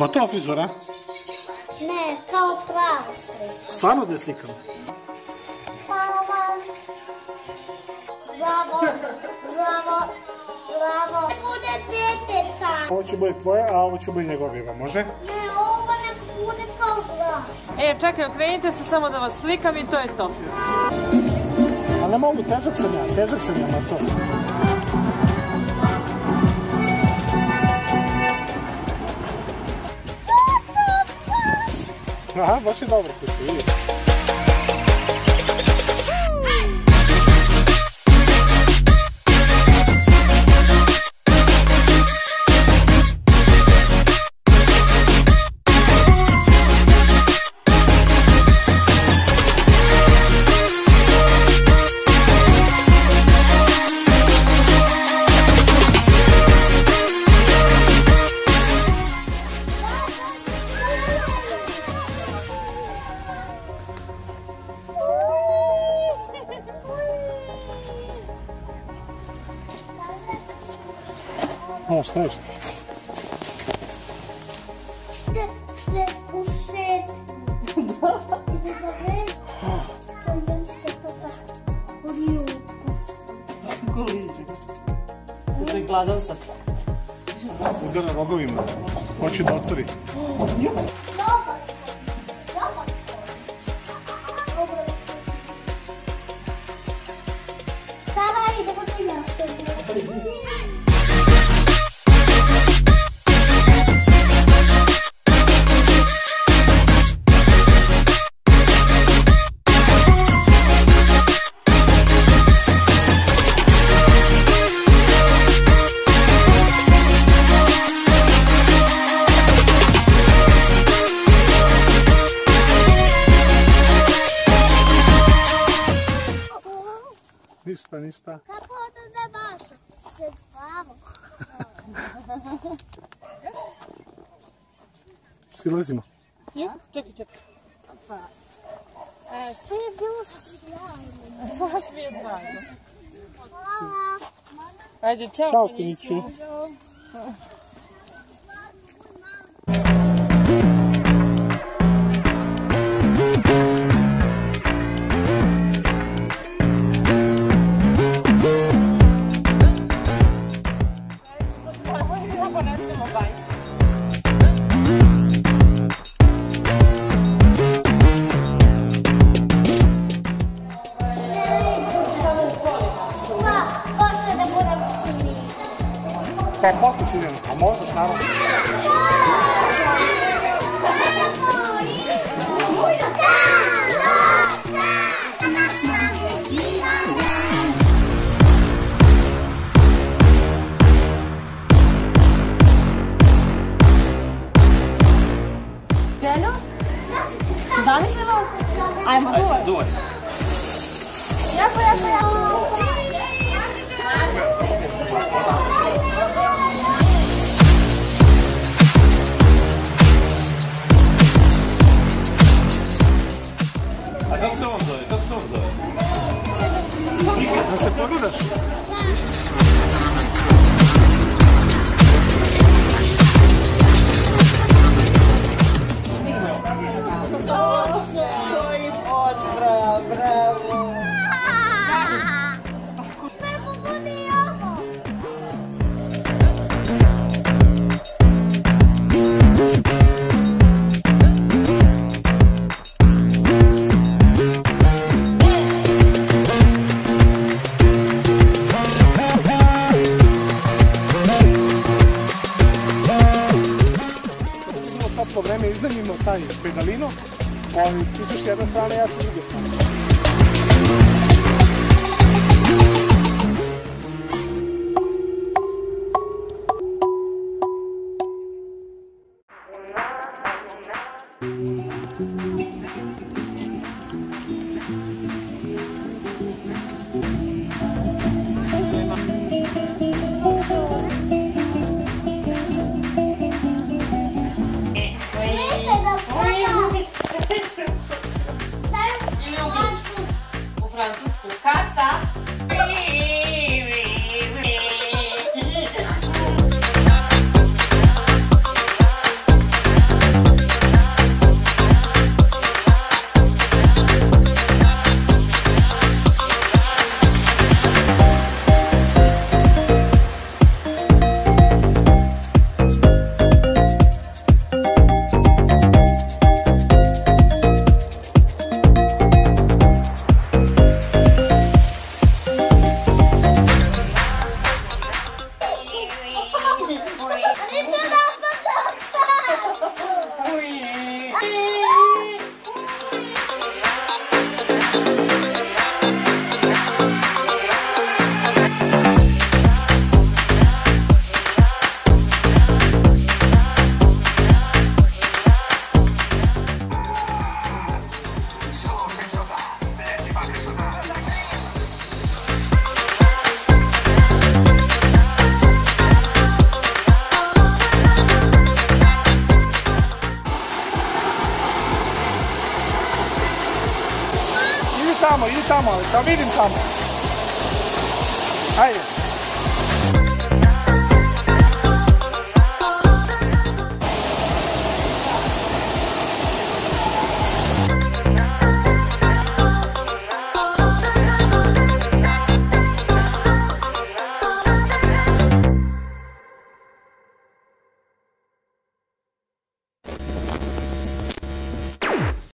Gotova frizura? Ne, kao pravo slika. Stvarno da je slikam? Bravo, bravo, bravo. Bude djeteca. Ovo će bude tvoje, a ovo će bude njegoviva, može? Ne, ovo ne bude kao brak. E, čekaj, okrenite se samo da vas slikam i to je to. A ne mogu, težak sam ja, težak sam ja, maco. Aha, baš je dobro lijepo. Goliđe. Kaže, gladan sam. Udara rogovima. Hoće da otvori. Ništa, ništa. Kako to da baša? Se pravo. Silazimo. Ja? Čekaj, čekaj. E, Sve je bilo sjajno. baš mi je drago. Hvala. Ajde, čao, Ćao, konjići. konjići. Posso, Silvio? Almoço, claro. Ähm, Und diese Sternenstrahler das sie umgefangen. vai desfocar, tá? Tamo, idi tamo, da vidim tamo. Ajde.